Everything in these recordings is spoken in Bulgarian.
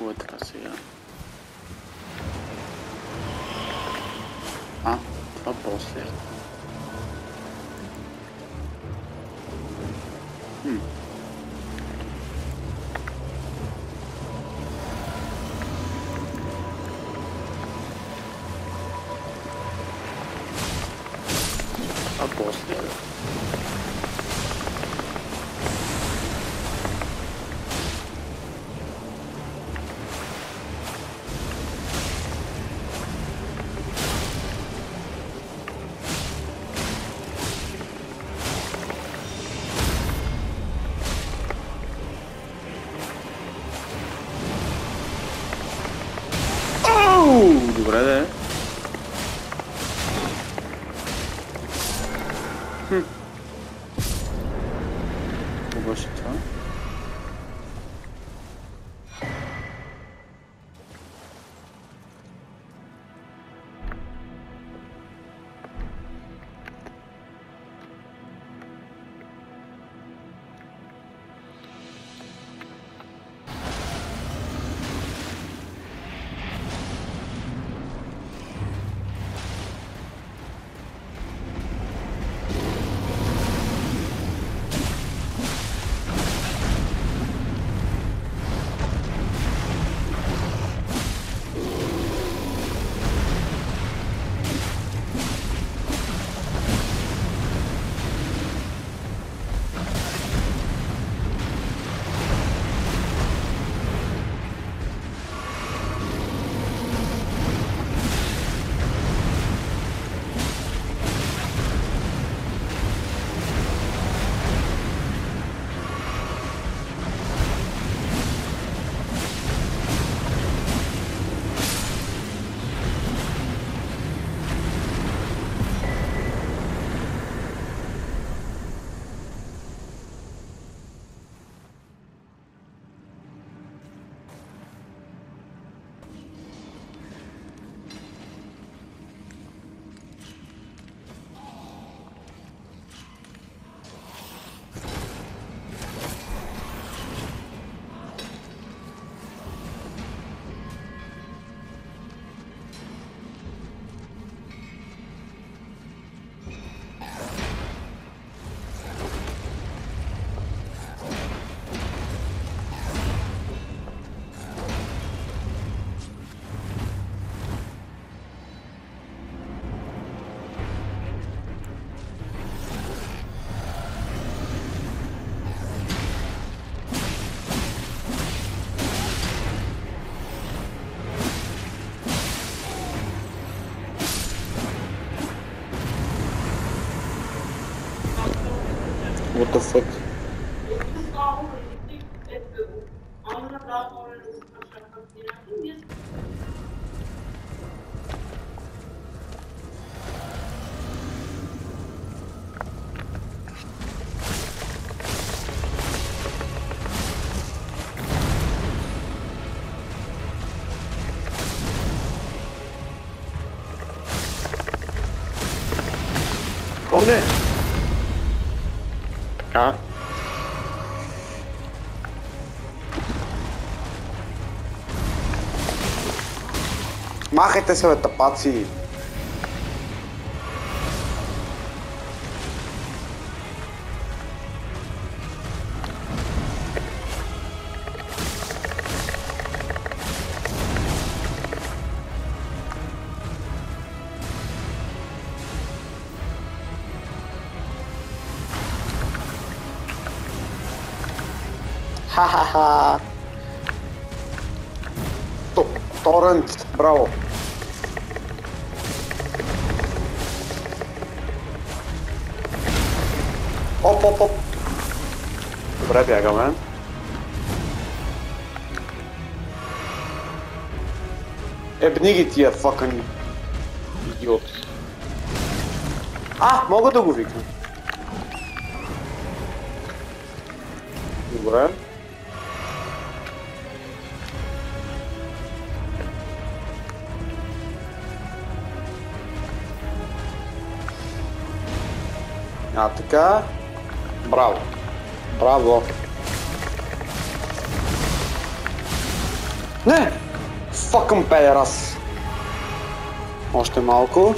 我打算。 응. 음. 멋있다. Esed. O ne? Tá? Machete să vă Ха-ха-ха! То- Торент, браво! Оп, оп, оп! Добре, бягаме. Ебни ги тия факани идиоти. А, мога да го викна. Добре. А така. Браво. Браво. Не! Факъм педерас! Още малко.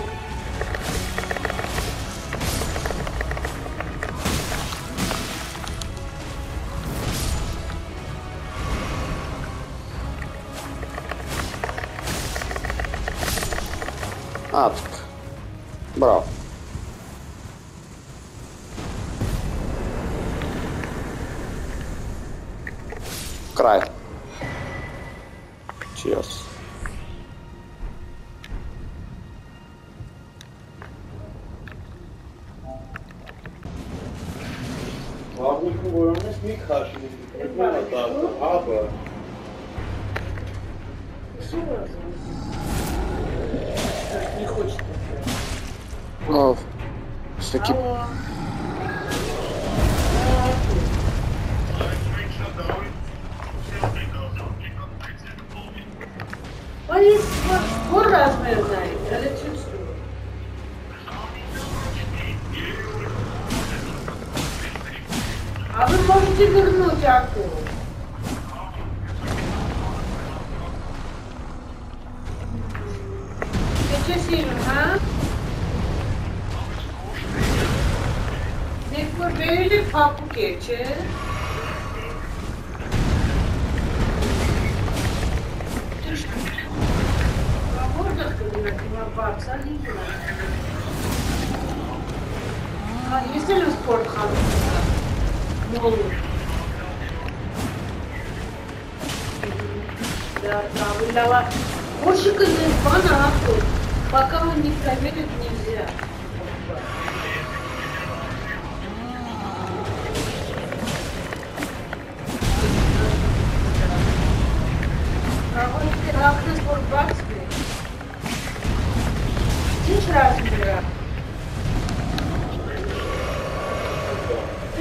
А, тук. Браво. kraai. Cheers. Fabrik'in boyamız ilk karşımızdaki reklam hatası abi. Не хочет. Ну, с таким... Алло. last midnight, and it took Abi boşça görünmeyecek bu. Geçesiyim ha? Nekor böyle papu geçe. Teşekkür ederim. А если ли спорт Молодой. Да, да, выдала. Кошек из фанатов. Пока он не проверит, нельзя.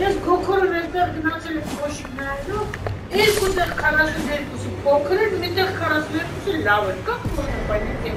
ეს გოქორი მეტად გნაცელი ფოში ნაიო ეს გუდა ხარასი დერკუსი გოქორი მეტად ხარასი დერკუსი ლავე გაკმო პანიკი